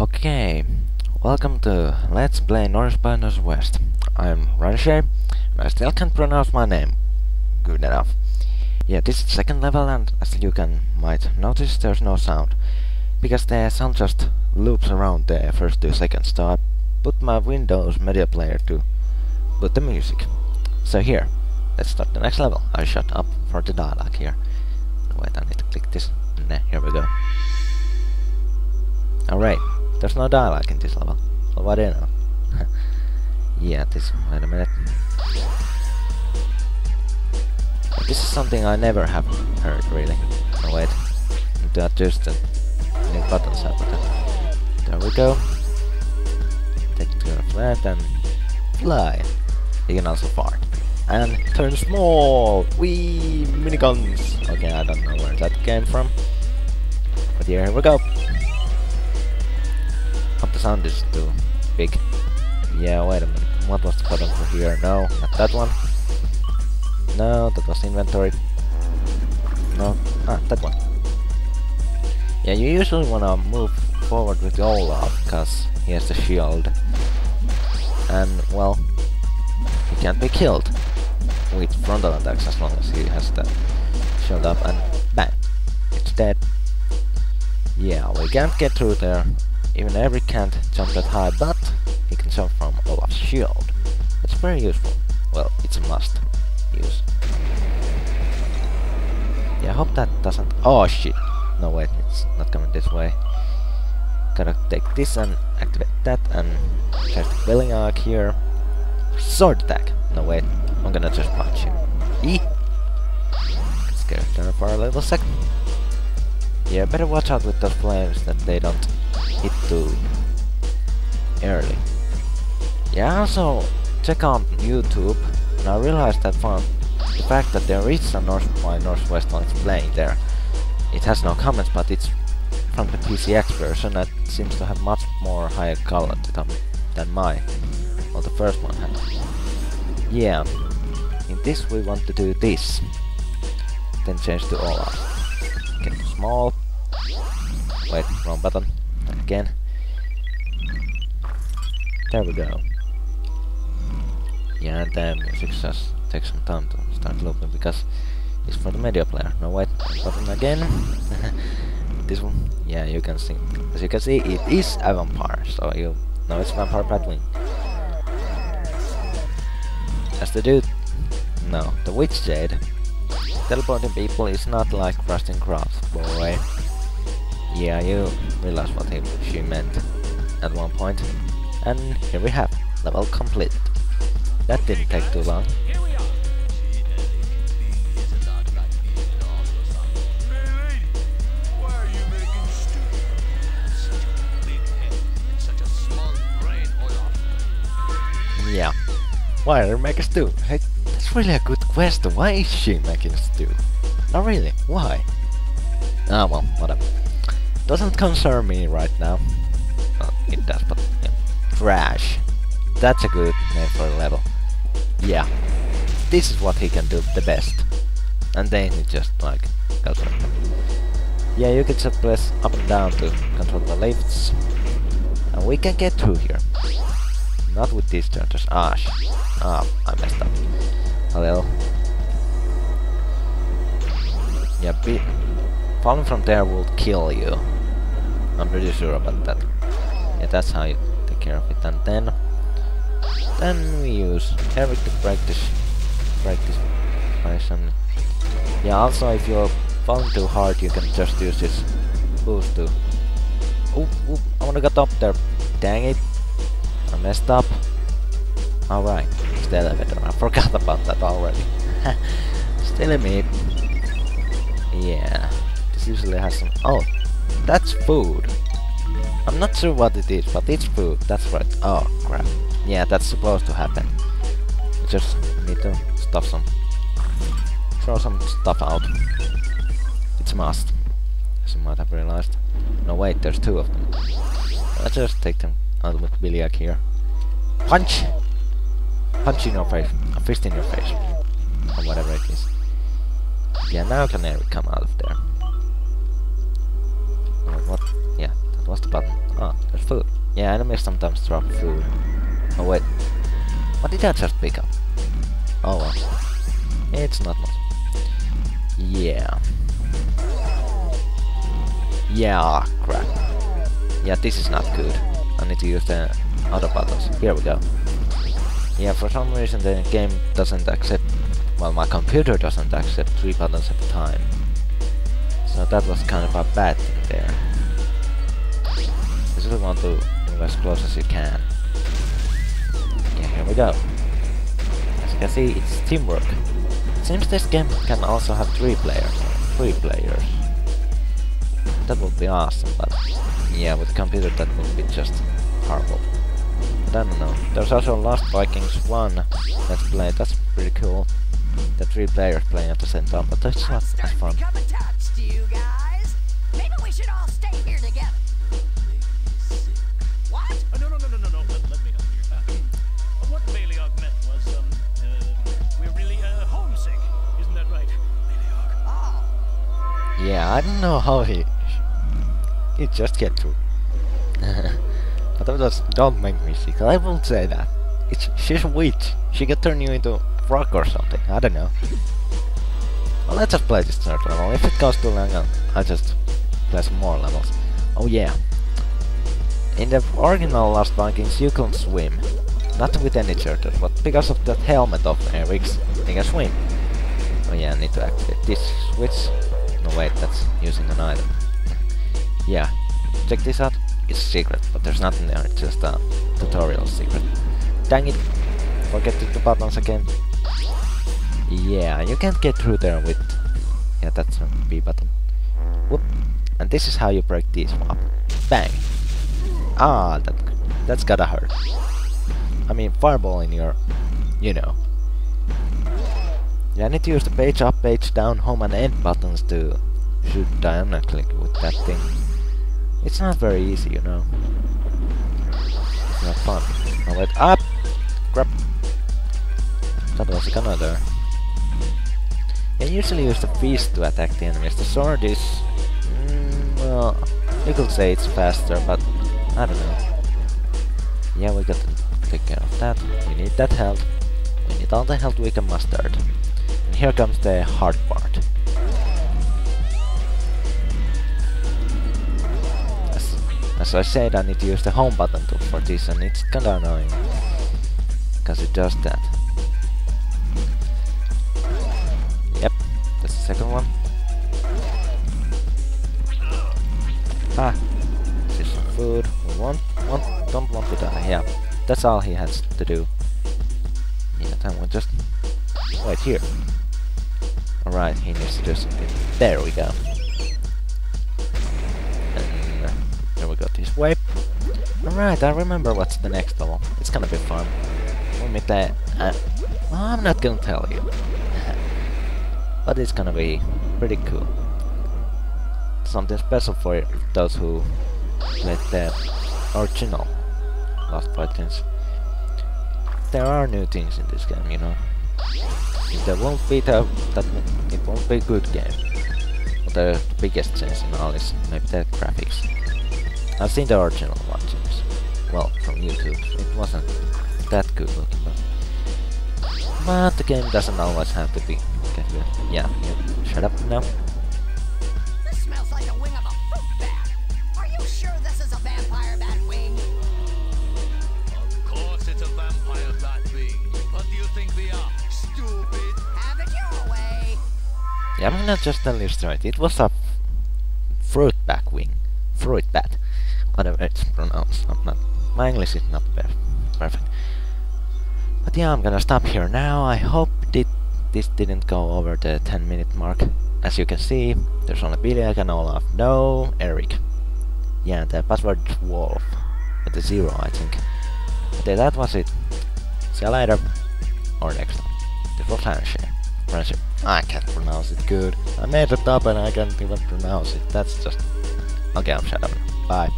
Okay, welcome to Let's Play Norse by Norse West. I'm Ranchei, and I still can't pronounce my name good enough. Yeah, this is second level and as you can might notice there's no sound. Because the sound just loops around the first two seconds, so I put my Windows media player to put the music. So here, let's start the next level. I shut up for the dialogue here. Wait, I need to click this. Nah, here we go. Alright, there's no dialogue in this level. So what do you know? yeah, this... wait a minute. This is something I never have heard, really. Oh wait, to adjust the new buttons up. Uh, there we go. Take it to the flat and fly. You can also fart. And turn small! Wee miniguns! Okay, I don't know where that came from. But here we go. Hope the sound is too big. Yeah, wait a minute. What was the button for here? No, not that one. No, that was inventory. No, ah, that one. Yeah, you usually wanna move forward with the Olaf, because he has the shield. And, well, he can't be killed with frontal attacks as long as he has the shield up and bang, it's dead. Yeah, we can't get through there. Even Eric can't jump that high, but he can jump from Olaf's shield. That's very useful. Well, it's a must use. Yeah, I hope that doesn't... Oh shit! No wait, it's not coming this way. Gotta take this and activate that and check the building arc here. Sword attack! No wait, I'm gonna just punch him. E! Scared there for a little second. Yeah, better watch out with those flames that they don't hit too early. Yeah, also check out YouTube and I realized that from the fact that there is a Norse by Norse West Let's playing there. It has no comments, but it's from the PSX version that seems to have much more higher quality than my, well the first one had. Yeah, in this we want to do this. Then change to all. Get small. Wait, wrong button. Again. There we go. Yeah, music just takes some time to start looping because it's for the media player. No wait, button again. this one, yeah, you can see. As you can see, it is a vampire, so you know it's Vampire Bloodwing. As the dude, no, the Witch Jade. Teleporting people is not like Rusting Cross, boy. Yeah, you realize what he, she meant at one point. And here we have, level complete. That didn't take too long. Yeah. Why are you making stew? Hey, that's really a good question. Why is she making stew? Not really. Why? Ah, well, whatever. Doesn't concern me right now. Well, it does, but yeah. Trash. That's a good name for a level. Yeah. This is what he can do the best. And then he just like goes like. Yeah, you can just press up and down to control the lifts. And we can get through here. Not with these chargers. Ah, ah, I messed up. Little. Yeah, be falling from there will kill you. I'm pretty sure about that. Yeah, that's how you take care of it. And then, then we use Eric to practice, break this. Yeah, also if you're falling too hard, you can just use this boost to. Oop, oop! I wanna get up there. Dang it! I messed up. Alright, it's the elevator. I forgot about that already. Still a meat. Yeah, this usually has some. Oh, that's food. I'm not sure what it is, but it's food. That's right. Oh crap. Yeah, that's supposed to happen. Just need to stuff some, throw some stuff out. It's a must, as you might have realized. No wait, there's two of them. Let's just take them out with Baleog here. Punch! Punch in your face. A fist in your face. Or whatever it is. Yeah, now can Eric come out of there. What? Yeah, What's the button? Ah, oh, there's food. Yeah, enemies sometimes drop food. Oh wait. What did I just pick up? Oh well. It's not much. Yeah. Yeah, crap. Yeah, this is not good. I need to use the other buttons. Here we go. Yeah, for some reason the game doesn't accept... Well, my computer doesn't accept three buttons at a time. So that was kind of a bad thing there. Want to move as close as you can. Yeah, here we go. As you can see, it's teamwork. It seems this game can also have three players. Three players. That would be awesome, but yeah, with computer that would be just horrible. I don't know. There's also Lost Vikings 1 let's play. That's pretty cool. The three players playing at the same time, but that's not as fun. Yeah, I don't know how he... He just get through. but that was... Don't make me sick. I won't say that. It's, she's a witch. She can turn you into frog or something. I don't know. Well, let's just play this third level. If it goes too long, I'll just play some more levels. Oh yeah. In the original Lost Vikings, you can swim. Not with any turtle, but because of that helmet of Eric's, you can swim. Oh yeah, I need to activate this switch. No wait, that's using an item. yeah, check this out. It's secret, but there's nothing there, it's just a tutorial secret. Dang it! Forget the buttons again. Yeah, you can't get through there with... Yeah, that's a B button. Whoop. And this is how you break this up. Bang! Ah, that, that's gotta hurt. I mean, fireball in your... You know. Yeah, I need to use the page up, page down, home and end buttons to shoot diagonally with that thing. It's not very easy, you know. It's not fun. Now let up! Grab! That was a gunner there. Usually use the fist to attack the enemies. The sword is... Mm, well, you could say it's faster, but I don't know. Yeah, we got to take care of that. We need that health. We need all the health we can muster here comes the hard part. As, as I said, I need to use the home button to, for this, and it's kinda annoying. Because it does that. Yep, that's the second one. Ah, this is some food. We want, want, don't want to die. Yeah, that's all he has to do. Yeah, then we'll just wait here. Alright, he needs to do something. There we go. And uh, there we got this way. Alright, I remember what's the next level. It's gonna be fun. We'll meet that. Uh, I'm not gonna tell you. but it's gonna be pretty cool. Something special for those who played the original Lost Vikings. There are new things in this game, you know. There won't be that it won't be a good game. But the biggest change in all is maybe the graphics. I've seen the original one change. Well, from YouTube. It wasn't that good looking, but but the game doesn't always have to be good. Yeah, yeah. Shut up now. Yeah, I'm gonna just straight. It was a fruit back wing. Fruit bat. Whatever it's pronounced. I'm not, my English is not perfect. But yeah, I'm gonna stop here now. I hope this didn't go over the 10 minute mark. As you can see, there's only I can Olaf. No, Eric. Yeah, the password wolf. At the zero, I think. Okay, that was it. See you later. Or next time. This was. Friendship. I can't pronounce it good. I made it up and I can't even pronounce it. That's just... Okay, I'm shut up. Bye.